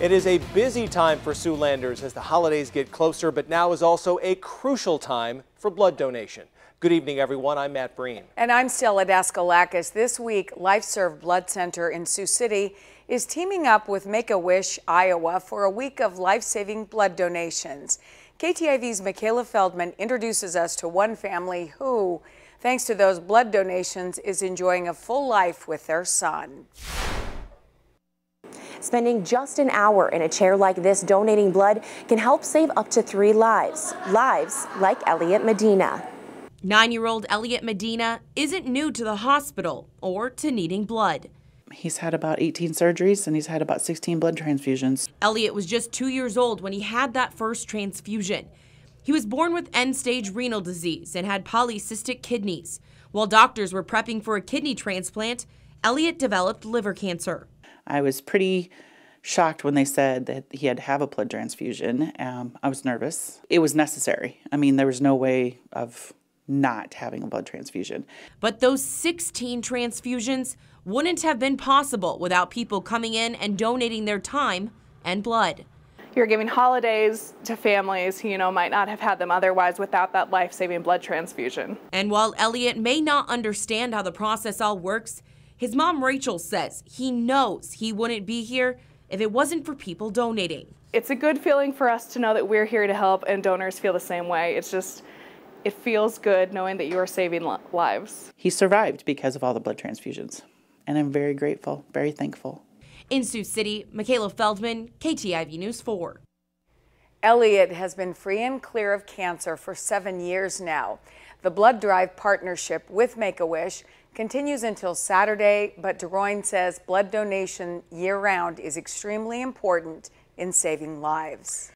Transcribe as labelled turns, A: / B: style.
A: It is a busy time for Siouxlanders as the holidays get closer, but now is also a crucial time for blood donation. Good evening, everyone. I'm Matt Breen.
B: And I'm Stella Daskalakis. This week, LifeServe Blood Center in Sioux City is teaming up with Make-A-Wish Iowa for a week of life-saving blood donations. KTIV's Michaela Feldman introduces us to one family who, thanks to those blood donations, is enjoying a full life with their son.
C: Spending just an hour in a chair like this donating blood can help save up to three lives. Lives like Elliot Medina.
D: Nine year old Elliot Medina isn't new to the hospital or to needing blood.
E: He's had about 18 surgeries and he's had about 16 blood transfusions.
D: Elliot was just two years old when he had that first transfusion. He was born with end stage renal disease and had polycystic kidneys. While doctors were prepping for a kidney transplant, Elliot developed liver cancer.
E: I was pretty shocked when they said that he had to have a blood transfusion. Um, I was nervous. It was necessary. I mean, there was no way of not having a blood transfusion.
D: But those 16 transfusions wouldn't have been possible without people coming in and donating their time and blood.
F: You're giving holidays to families who, you know, might not have had them otherwise without that life-saving blood transfusion.
D: And while Elliot may not understand how the process all works, his mom, Rachel, says he knows he wouldn't be here if it wasn't for people donating.
F: It's a good feeling for us to know that we're here to help and donors feel the same way. It's just, it feels good knowing that you are saving lives.
E: He survived because of all the blood transfusions, and I'm very grateful, very thankful.
D: In Sioux City, Michaela Feldman, KTIV News 4.
B: Elliot has been free and clear of cancer for seven years now. The Blood Drive partnership with Make-A-Wish continues until Saturday, but DeRoyne says blood donation year-round is extremely important in saving lives.